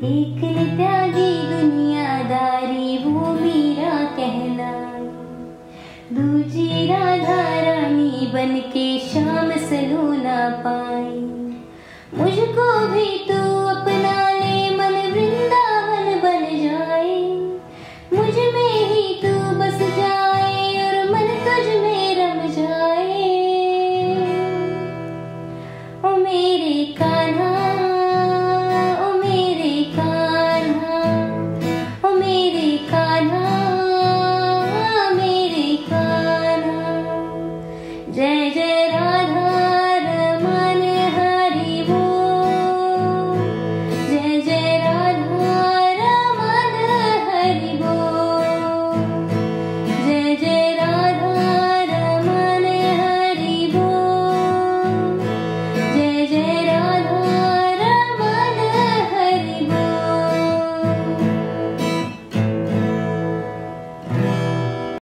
एक त्यागी दुनियादारी, वो मेरा कहना। दूजी राधा रानी बन के शाम सलोना पाई मुझको भी तू अपना ले मन वृंदावन बन जाए। मुझमें ही तू बस जाए और मन तुझ में रम जाए। ओ मेरे कान J J